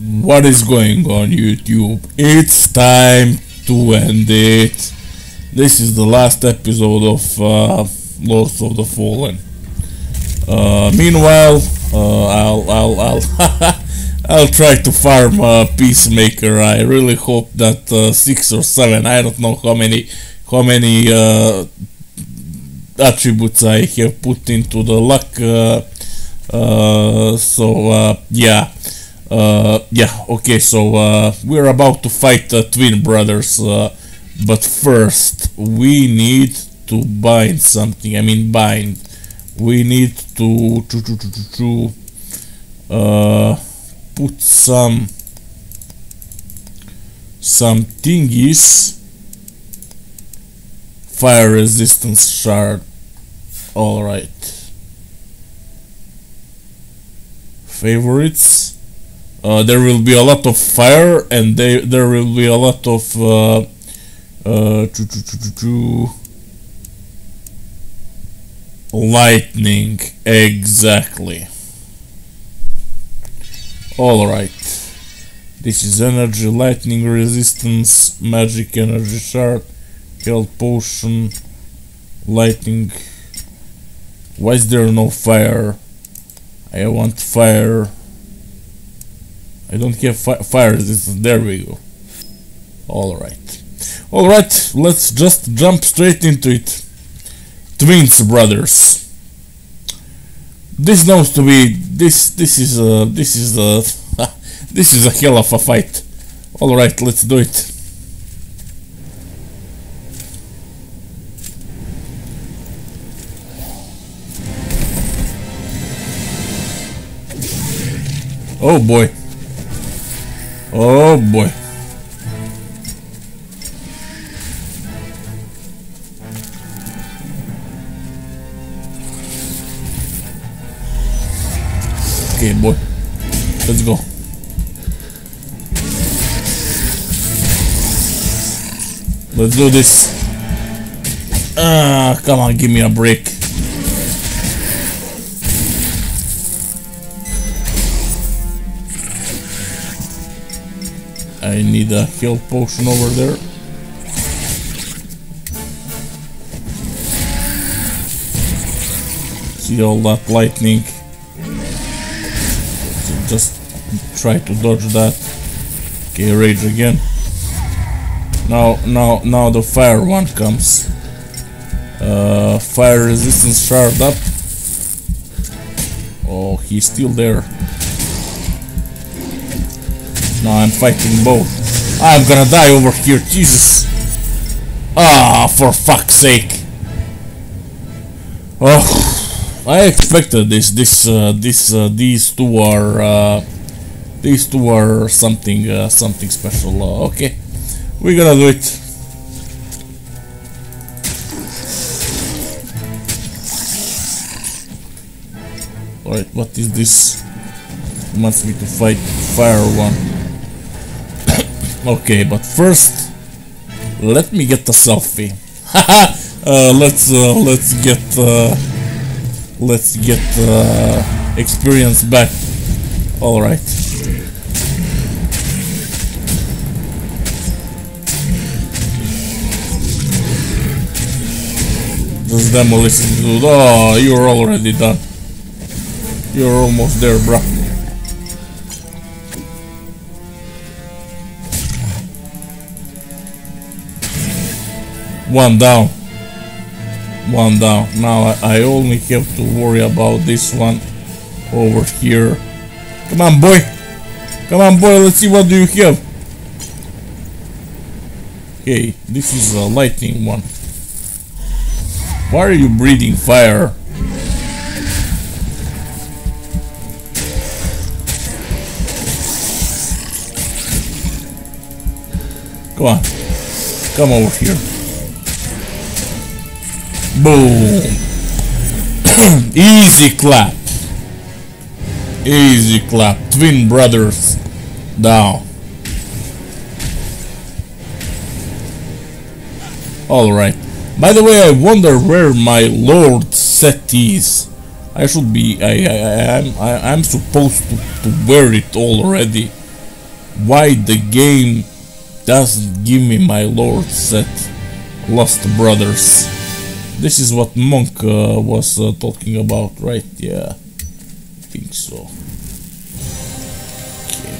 What is going on YouTube? It's time to end it. This is the last episode of uh, Lords of the Fallen. Uh, meanwhile, uh, I'll I'll I'll I'll try to farm a peacemaker. I really hope that uh, six or seven. I don't know how many how many uh, attributes I have put into the luck. Uh, uh, so yeah. Uh, yeah, okay, so uh, we're about to fight the twin brothers, uh, but first we need to bind something. I mean, bind. We need to to to to, to, uh, put some some thingies. Fire resistance shard. All right. Favorites. Uh, there will be a lot of fire and they, there will be a lot of uh, uh, lightning. Exactly. All right. This is energy lightning resistance magic energy shard health potion lightning. Why is there no fire? I want fire I don't have fi fire resistance. There we go. Alright. Alright, let's just jump straight into it. Twins brothers. This knows to be this this is a this is a this is a hell of a fight. Alright, let's do it. Oh boy. Oh boy. Okay, boy. Let's go. Let's do this. Ah, come on, give me a break. I need a health potion over there. See all that lightning. So just try to dodge that. Okay, rage again. Now, now, now the fire one comes. Uh, fire resistance shard up. Oh, he's still there. No, I'm fighting both. I'm gonna die over here, Jesus. Ah, for fuck's sake. Oh, I expected this. This, uh, this, uh, these two are, uh, these two are something, uh, something special. Uh, okay, we're gonna do it. Alright, what is this? wants me to fight fire one. Okay, but first, let me get the selfie. uh, let's uh, let's get uh, let's get uh, experience back. All right. This demolition dude. Oh, you're already done. You're almost there, bruh. One down. One down. Now I, I only have to worry about this one over here. Come on, boy. Come on, boy. Let's see what do you have. Okay, this is a lightning one. Why are you breathing fire? Come on. Come over here. Boom. Easy clap. Easy clap. Twin brothers down. Alright. By the way, I wonder where my Lord set is. I should be. I. I. I'm. I, I'm supposed to, to wear it already. why the game doesn't give me my lord set Lost Brothers. This is what Monk uh, was uh, talking about, right? Yeah, I think so. Okay.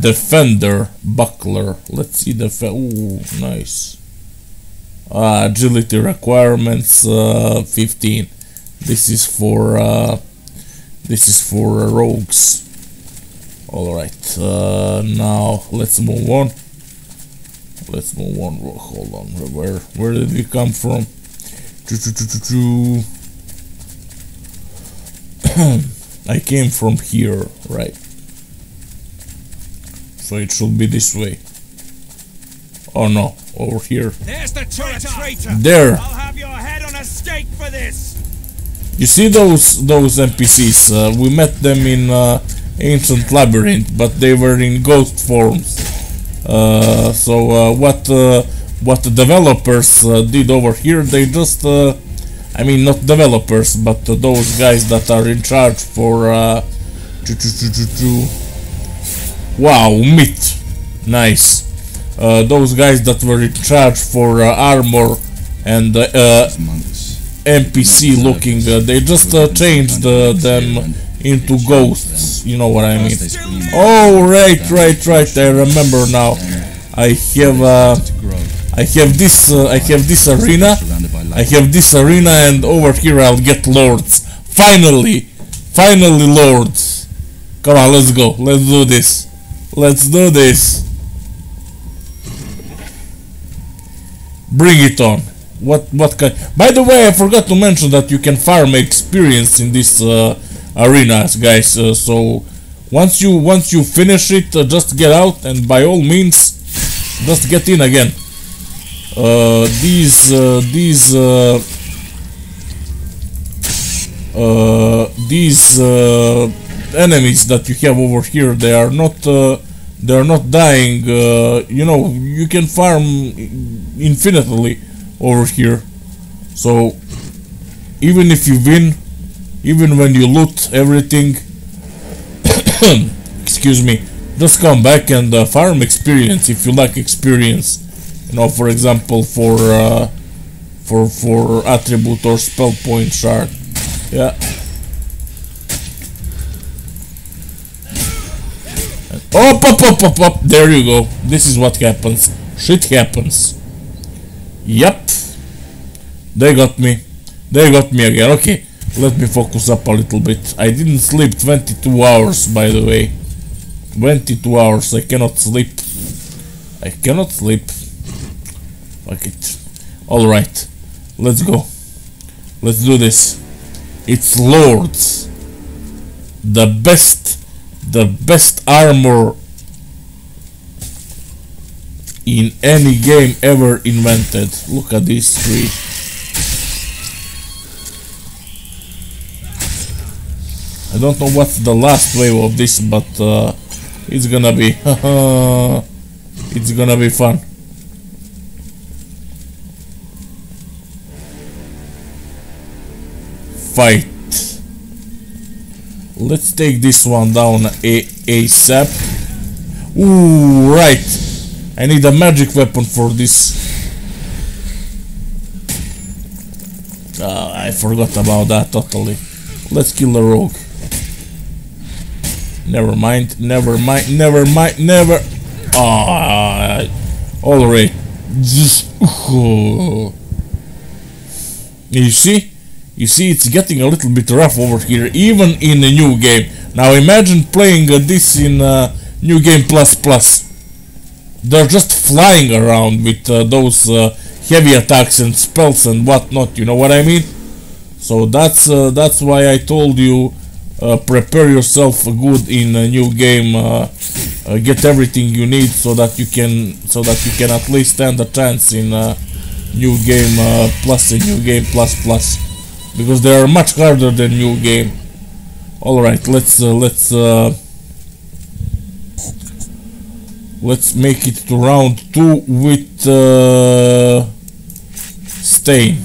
Defender, Buckler. Let's see the... Ooh, nice. Uh, agility requirements uh, 15. This is for uh, this is for rogues. All right. Uh, now let's move on let's move on. Hold on. Where where did we come from? I came from here, right? So it should be this way. Oh no, over here. There's the traitor. There. I'll have your head on a stake for this. You see those those NPCs? Uh, we met them in uh, ancient labyrinth, but they were in ghost forms. Uh, so uh, what uh, what the developers uh, did over here, they just uh, I mean not developers, but uh, those guys that are in charge for wow meat, nice. those guys that were in charge for armor and NPC looking, they just changed them into ghosts. You know what I mean? Oh, right, right, right. I remember now. I have, uh, I have this, uh, I have this arena. I have this arena, and over here I'll get lords. Finally, finally, lords. Come on, let's go. Let's do this. Let's do this. Bring it on. What what kind? By the way, I forgot to mention that you can farm experience in this. Uh, arenas guys. Uh, so once you once you finish it uh, just get out and by all means just get in again. Uh, these uh, these uh, uh, these enemies that you have over here they are not they are not dying. You know you can farm infinitely over here. So even if you win even when you loot everything excuse me just come back and uh, farm experience if you like experience you know for example for uh, for for attribute or spell point shard yeah Oh, pop, pop, pop, pop. There you go. This is what happens. Shit happens. Yep. They got me. They got me again. Okay. Let me focus up a little bit. I didn't sleep 22 hours, by the way. 22 hours. I cannot sleep. I cannot sleep. Fuck it. Alright. Let's go. Let's do this. It's Lords. The best, the best armor in any game ever invented. Look at these three. I don't know what's the last wave of this, but uh, it's gonna be it's gonna be fun. Fight. Let's take this one down a ASAP. Ooh, right. I need a magic weapon for this. Uh, I forgot about that totally. Let's kill the rogue. Never mind, never mind, never mind, never. Ah, alright. Just. Oh. You see? You see, it's getting a little bit rough over here, even in a new game. Now imagine playing uh, this in uh, New Game Plus Plus. They're just flying around with uh, those uh, heavy attacks and spells and whatnot. You know what I mean? So that's uh, that's why I told you prepare yourself good in a new game uh, uh, get everything you need so that you can so that you can at least stand a chance in a new game uh, plus and new game plus plus. Because they are much harder than new game. All right let's let's let's make it to round two with stain.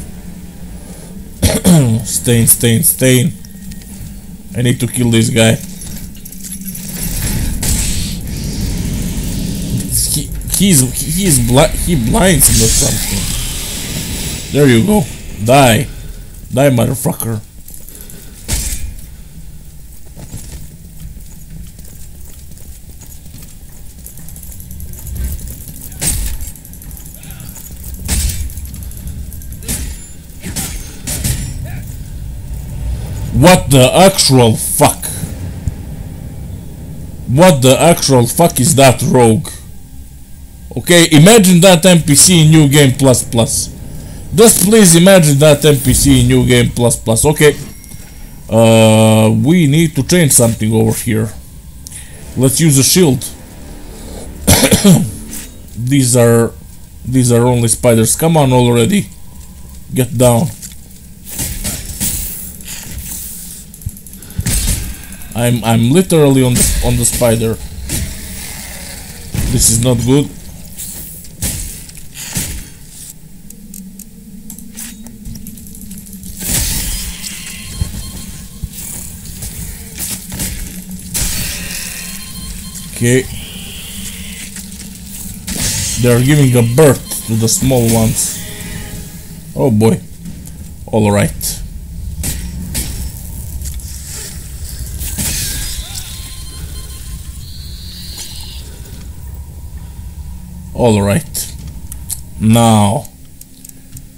Stain stain stain I need to kill this guy. He, he's, he's bl he blinds him or something. There you go. Die. Die, motherfucker. What the actual fuck? What the actual fuck is that rogue? Okay, imagine that NPC in New Game Plus Plus. Just please imagine that NPC in New Game Plus Plus. Okay. Uh, we need to change something over here. Let's use a shield. these are these are only spiders. Come on already. Get down. I'm I'm literally on the on the spider. This is not good. Okay. They're giving a birth to the small ones. Oh boy. Alright. Alright. Now.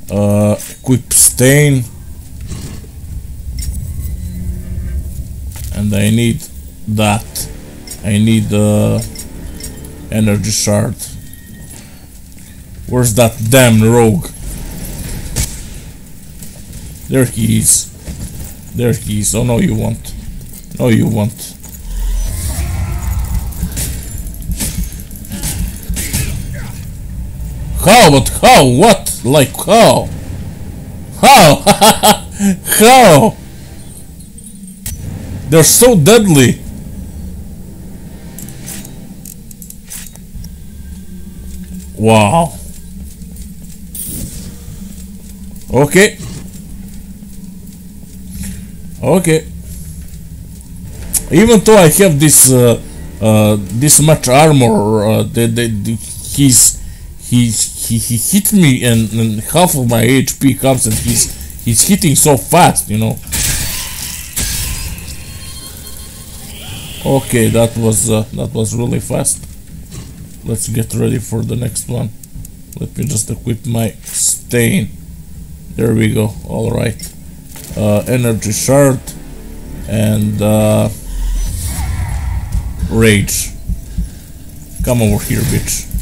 Uh, equip stain. And I need that. I need the energy shard. Where's that damn rogue? There he is. There he is. Oh no you won't. No you won't. How? But how? What? Like how? How? how? They're so deadly. Wow. Okay. Okay. Even though I have this uh, uh, this much armor, uh, the, the, the, he's he's he, he hit me and, and half of my HP comes and he's he's hitting so fast, you know. Okay, that was uh, that was really fast. Let's get ready for the next one. Let me just equip my stain. There we go. All right. Uh, energy shard and uh, rage. Come over here, bitch.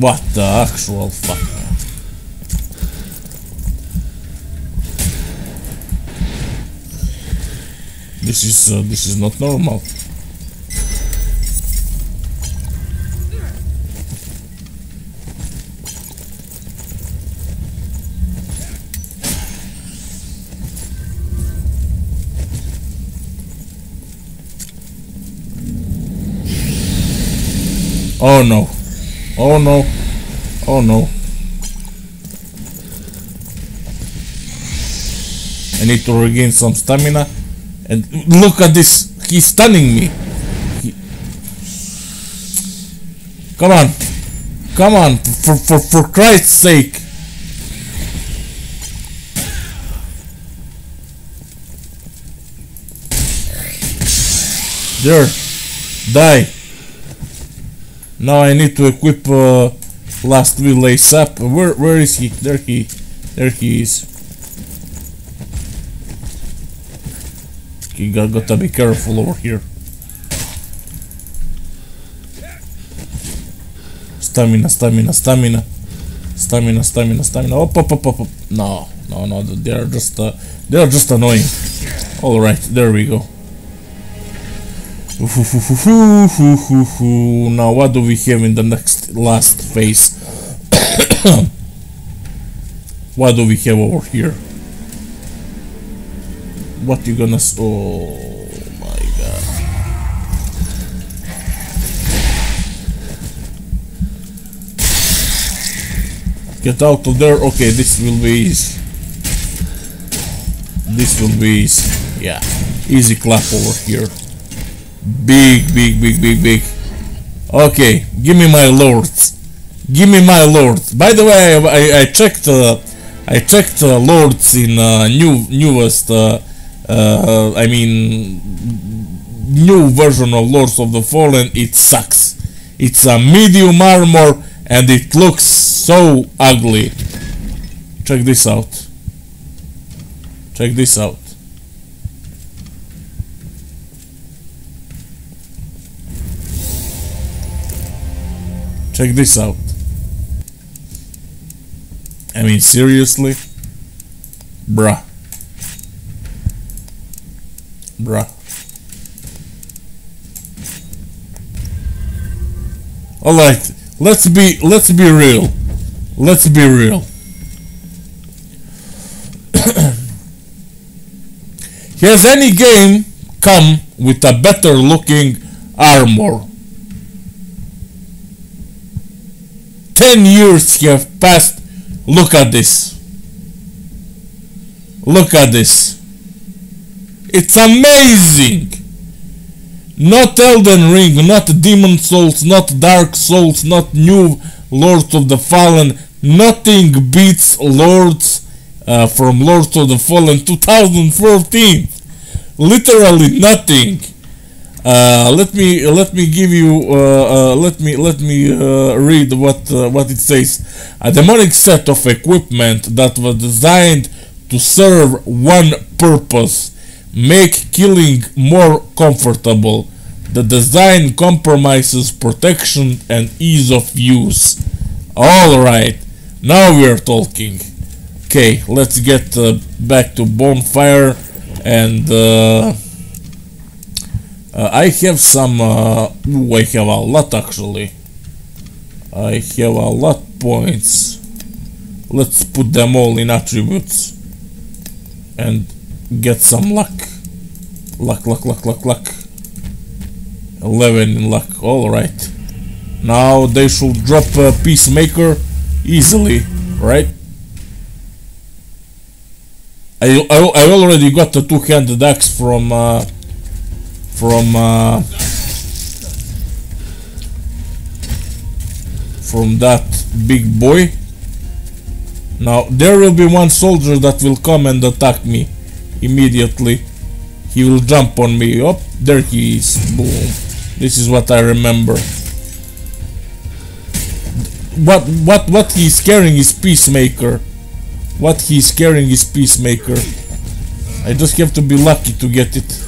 What the actual fuck? This is uh, this is not normal. Oh no. Oh no. Oh no. I need to regain some stamina. And look at this. He's stunning me. He... Come on. Come on. For, for, for Christ's sake. There. Die. Now I need to equip uh, last will ASAP. Where where is he? There he there he is. You got, got to be careful over here. Stamina, stamina, stamina. Stamina, stamina, stamina. Up, up, up, up, up. No, no, no. They are just, uh, they are just annoying. All right, there we go. Now what do we have in the next last phase? what do we have over here? What you gonna oh my god. Get out of there. Okay, this will be easy. This will be easy. Yeah. Easy clap over here. Big, big, big, big, big. Okay, give me my lords. Give me my lords. By the way, I, I, I checked. Uh, I checked uh, lords in uh, new newest. Uh, uh, I mean, new version of Lords of the Fallen. It sucks. It's a medium armor and it looks so ugly. Check this out. Check this out. Check this out. I mean, seriously? Bruh. Bruh. Alright, let's be let's be real. Let's be real. Has any game come with a better looking armor? 10 years have passed. Look at this. Look at this. It's amazing. Not Elden Ring, not Demon Souls, not Dark Souls, not new Lords of the Fallen. Nothing beats Lords uh, from Lords of the Fallen 2014. Literally nothing. Uh, let me let me give you uh, uh, let me let me uh, read what uh, what it says. A demonic set of equipment that was designed to serve one purpose: make killing more comfortable. The design compromises protection and ease of use. All right, now we are talking. Okay, let's get back to bonfire and. Uh, I have some, uh, ooh, I have a lot actually. I have a lot points. Let's put them all in attributes. And get some luck. Luck, luck, luck, luck, luck. 11 in luck, alright. Now they should drop a Peacemaker easily, right? I, I, I already got the two-handed axe from uh, from uh, from that big boy. Now there will be one soldier that will come and attack me immediately. He will jump on me. Up oh, there he is. Boom. This is what I remember. What what what he's carrying is peacemaker. What he's carrying is peacemaker. I just have to be lucky to get it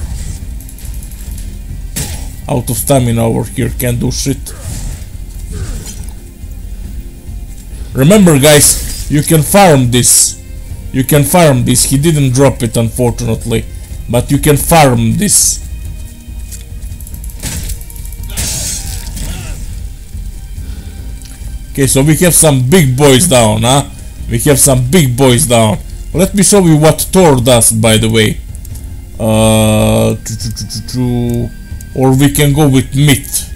out of stamina over here, can't do shit. Remember guys, you can farm this. You can farm this. He didn't drop it unfortunately. But you can farm this. Okay, so we have some big boys down, huh? We have some big boys down. Let me show you what Thor does, by the way. Uh, or we can go with meat.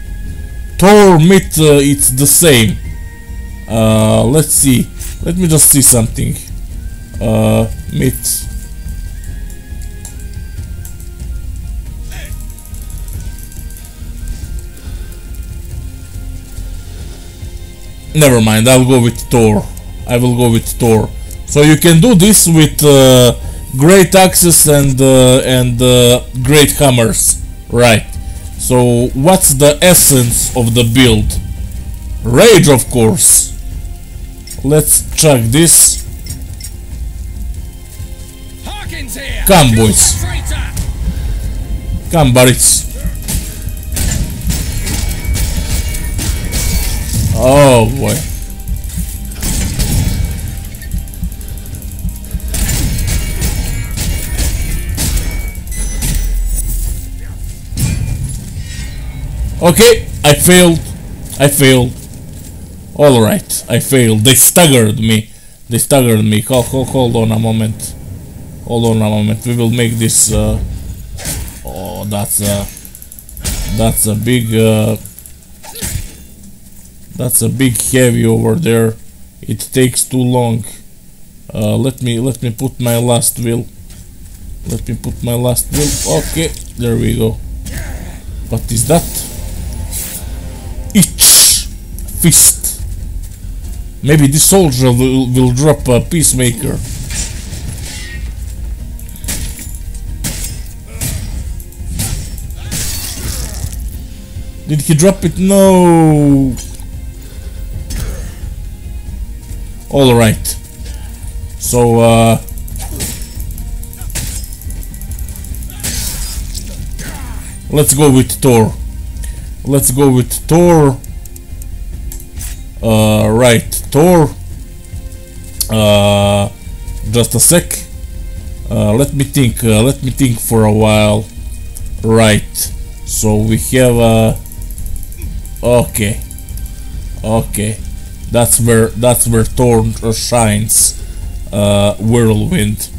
Thor meat uh, it's the same. Uh, let's see. Let me just see something. Uh, meat. Never mind I'll go with Thor I will go with Thor so you can do this with uh, great axes and uh, and uh, great hammers. Right so what's the essence of the build? Rage of course. Let's check this. Come boys. Come buddies. Oh boy. Okay, I failed. I failed. Alright, I failed. They staggered me. They staggered me. Hold, hold, hold on a moment. Hold on a moment. We will make this... Uh, oh, that's a... That's a big... Uh, that's a big heavy over there. It takes too long. Uh, let me let me put my last wheel. Let me put my last wheel. Okay, there we go. What is that? Fist. Maybe this soldier will, will drop a peacemaker. Did he drop it? No. All right. So uh, let's go with Thor. Let's go with Thor. Uh, right, Thor. Uh, just a sec. Uh, let me think. Uh, let me think for a while. Right. So we have. Uh, okay. Okay. That's where that's where Thor shines. Uh, whirlwind.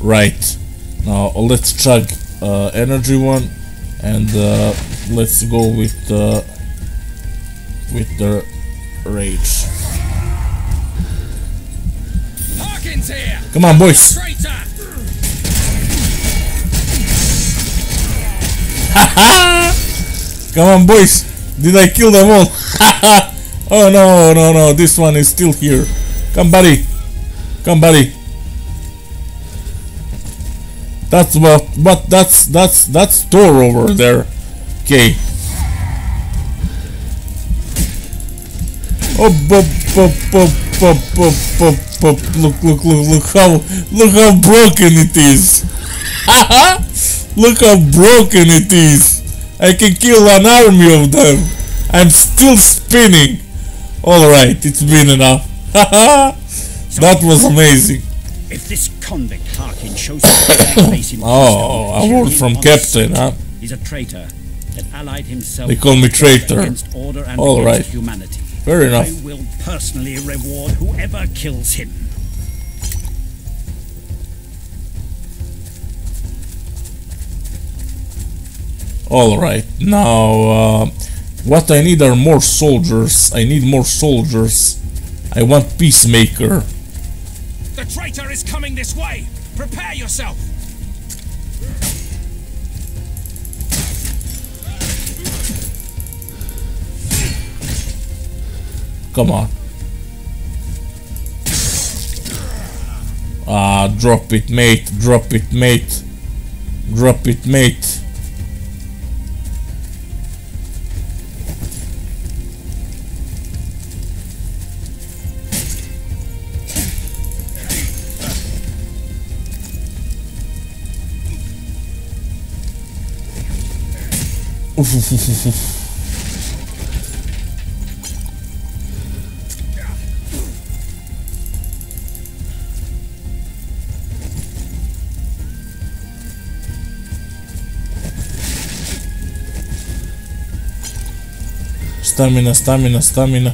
Right. Now let's chug energy one, and let's go with uh, with the rage. Harkyn's here! Come on, boys. Come on, boys. Did I kill them all? oh no, no, no. This one is still here. Come, buddy. Come, buddy. That's what. What? That's that's that's Thor over there. Okay. Oh, pop, pop, pop, pop, pop, pop, pop. Look, look, look, look how look how broken it is. look how broken it is. I can kill an army of them. I'm still spinning. Alright, it's been enough. that was amazing. If this convict Harkyn shows face himself, Oh, a word from Captain, huh? He's a traitor that allied himself. They call me traitor. against order and All right. humanity. Fair enough. I will personally reward whoever kills him. Alright, now uh, what I need are more soldiers. I need more soldiers. I want Peacemaker. The traitor is coming this way! Prepare yourself! Come on. Ah, drop it, mate. Drop it, mate. Drop it, mate. Oof, oof, oof, oof, oof. Stamina, stamina, stamina.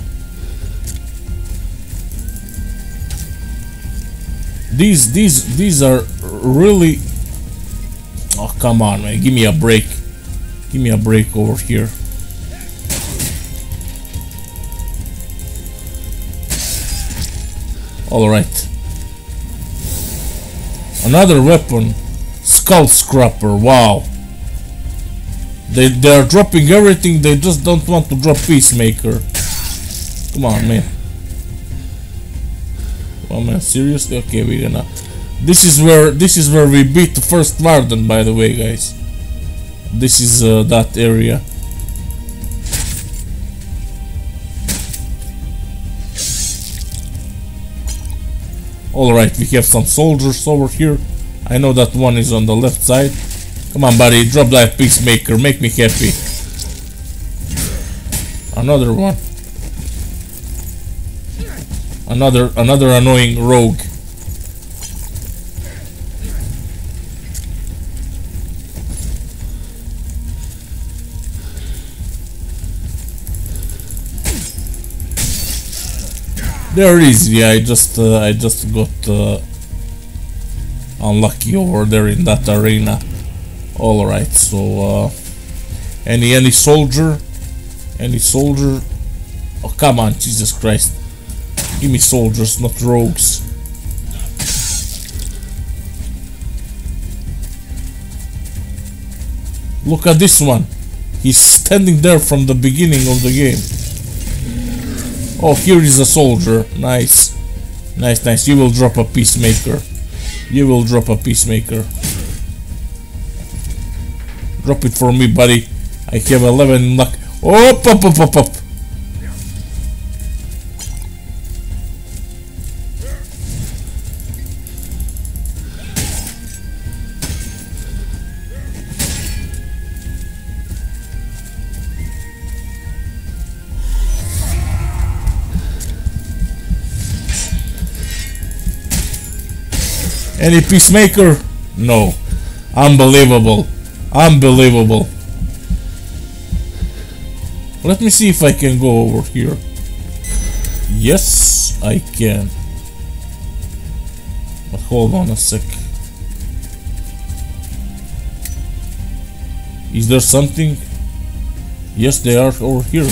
These, these, these are really. Oh come on, man! Give me a break. Give me a break over here. All right. Another weapon, skull scrapper. Wow. They they are dropping everything. They just don't want to drop peacemaker. Come on, man. On, man. Seriously? Okay, we're gonna. This is where this is where we beat the first Warden, by the way, guys. This is uh, that area. Alright, we have some soldiers over here. I know that one is on the left side. Come on, buddy, drop that peacemaker. Make me happy. Another one. Another another annoying rogue. They're easy. I just uh, I just got uh, unlucky over there in that arena. All right. So uh, any any soldier, any soldier. Oh come on, Jesus Christ! Give me soldiers, not rogues. Look at this one. He's standing there from the beginning of the game. Oh, here is a soldier. Nice. Nice, nice. You will drop a peacemaker. You will drop a peacemaker. Drop it for me, buddy. I have 11 luck. Up, up, up, up, up. Any peacemaker? No. Unbelievable. Unbelievable. Let me see if I can go over here. Yes, I can. But hold on a sec. Is there something? Yes, they are over here.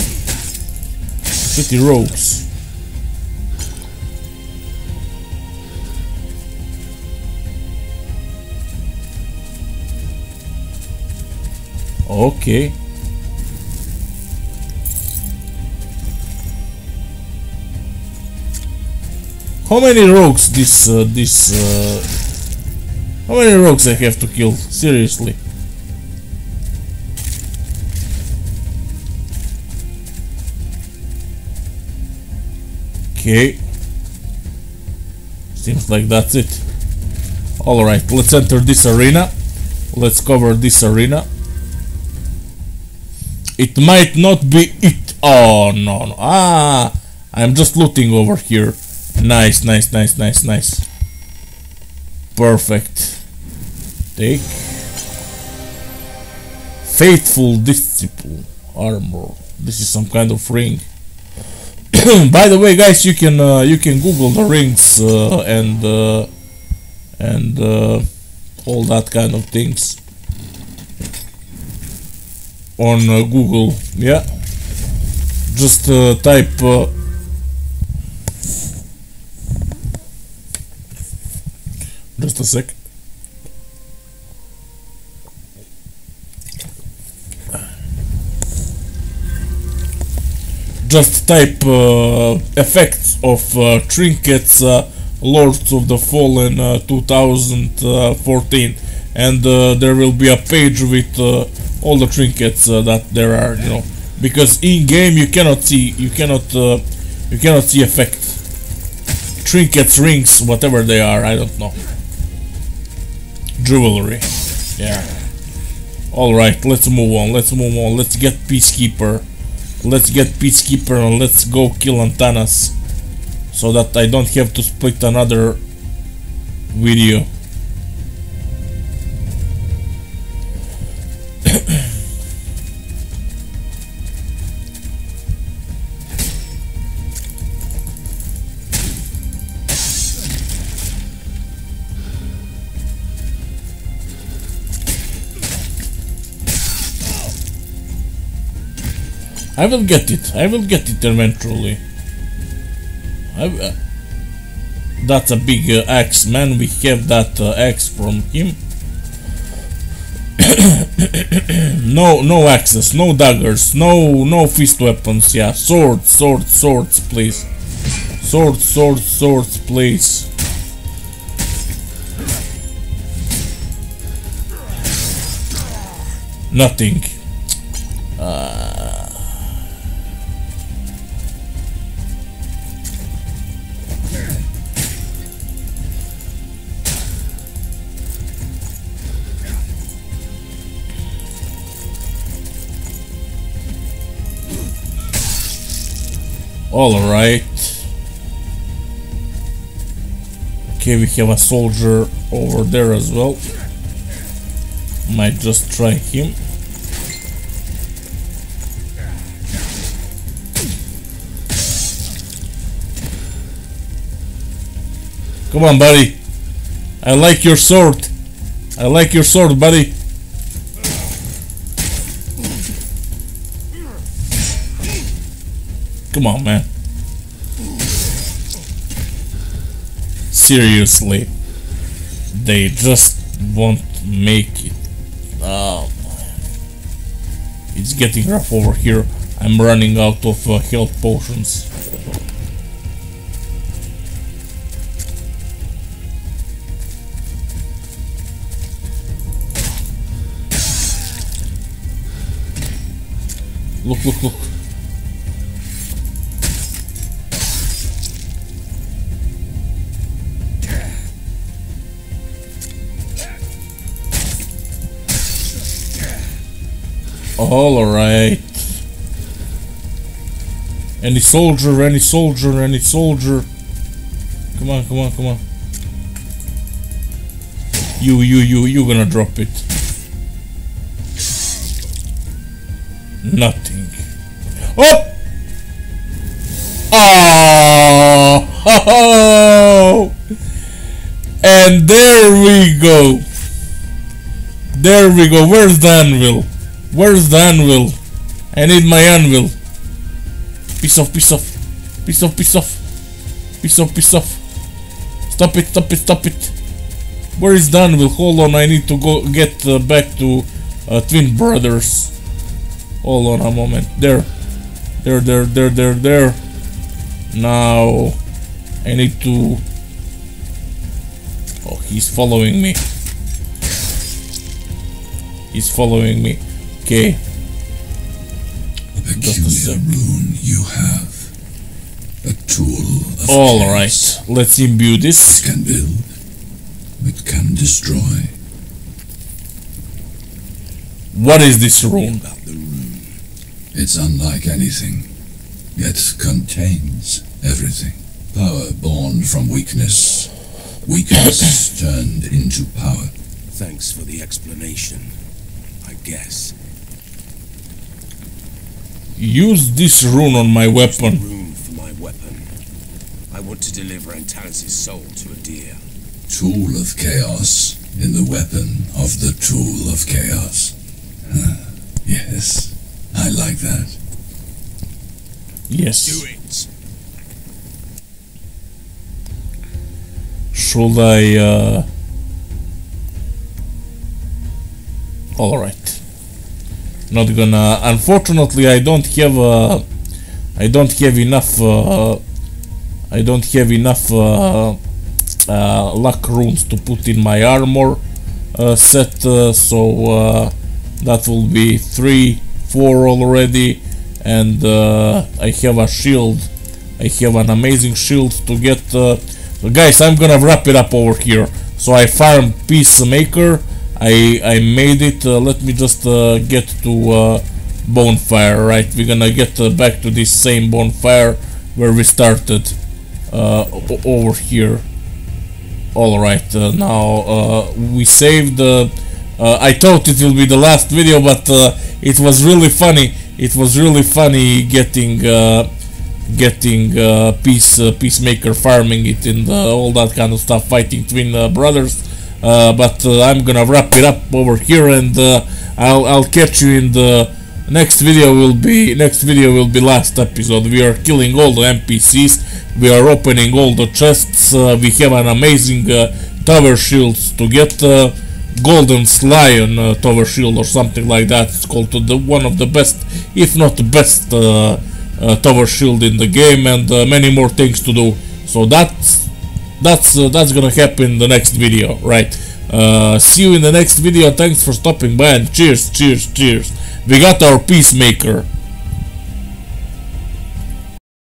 City rogues. Okay. How many rogues this uh, this uh, how many rogues I have to kill? Seriously. Okay. Seems like that's it. Alright, let's enter this arena. Let's cover this arena. It might not be it. Oh, no, no. Ah, I'm just looting over here. Nice, nice, nice, nice, nice. Perfect. Take. Faithful Disciple armor. This is some kind of ring. By the way, guys, you can uh, you can Google the rings uh, and uh, and uh, all that kind of things on uh, Google. Yeah, just uh, type. Uh, just a sec. Just type uh, effects of uh, trinkets uh, Lords of the Fallen uh, 2014 and there will be a page with all the trinkets uh, that there are you know. Because in game you cannot see you cannot uh, you cannot see effect. Trinkets rings whatever they are I don't know. Jewelry. Yeah. All right let's move on let's move on. Let's get peacekeeper. Let's get peacekeeper and let's go kill Antanas so that I don't have to split another video I will get it. I will get it eventually. I, uh, that's a big uh, axe, man. We have that uh, axe from him. no, no axes, no daggers, no, no fist weapons. Yeah, swords, swords, swords, please. Swords, swords, swords, please. Nothing. Alright. Okay, we have a soldier over there as well. Might just try him. Come on, buddy. I like your sword. I like your sword, buddy. Come on, man. Seriously. They just won't make it. Oh, it's getting rough over here. I'm running out of uh, health potions. Look, look, look. All right. Any soldier, any soldier, any soldier. Come on, come on, come on. You, you, you, you gonna drop it. Nothing. Oh! Oh! And there we go. There we go. Where's anvil? Where's the anvil? I need my anvil. Piece off, piece off. Piece off, piece off. Piece off, piece off. Stop it, stop it, stop it. Where is the anvil? Hold on, I need to go get uh, back to uh, Twin Brothers. Hold on a moment. There. There, there, there, there, there. Now, I need to... Oh, he's following me. He's following me. Okay. A Peculiar rune you have. A tool of All chaos. right. Let's imbue this. It can build. It can destroy. What is this rune? About the rune. It's unlike anything, yet contains everything. Power born from weakness. Weakness turned into power. Thanks for the explanation. I guess. Use this rune on my weapon. Room for my weapon. I want to deliver Antanas' soul to Adyr. Tool of chaos in the weapon of the tool of chaos. Huh. Yes, I like that. Yes. Do it! Should I, uh... Alright. Not gonna... Unfortunately, I don't have, uh... I don't have enough, uh... I don't have enough, uh... Uh, luck runes to put in my armor uh, set, uh, so that will be three, four already, and I have a shield. I have an amazing shield to get. Guys, I'm gonna wrap it up over here. So I farmed Peacemaker. I I made it. Uh, let me just uh, get to uh, bonfire. Right, we're gonna get back to this same bonfire where we started over here. All right, uh, now we saved. I thought it will be the last video, but it was really funny. It was really funny getting getting uh, peace uh, peacemaker farming it and uh, all that kind of stuff, fighting twin brothers. Uh, but uh, I'm gonna wrap it up over here, and uh, I'll I'll catch you in the next video. Will be next video will be last episode. We are killing all the NPCs. We are opening all the chests. Uh, we have an amazing uh, tower shields to get. Uh, Golden Lion uh, Tower Shield or something like that. It's called the one of the best, if not the best, Tower Shield in the game, and many more things to do. So that's that's uh, that's gonna happen in the next video, right? Uh, see you in the next video. Thanks for stopping by and cheers, cheers, cheers. We got our peacemaker.